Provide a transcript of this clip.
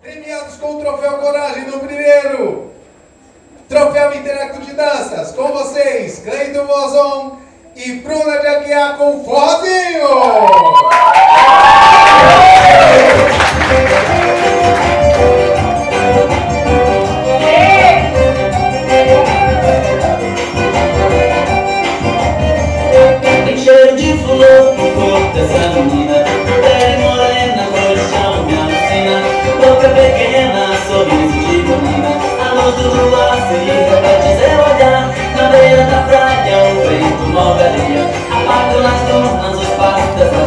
Premiados com o Troféu Coragem no primeiro Troféu Interacto de Danças, com vocês, Cleiton Bozon e Bruna de Aguiar com Fozinho! Quando do mar se repete seu olhar Na beira da praia, o vento moldaria Apaga nas tornas os passos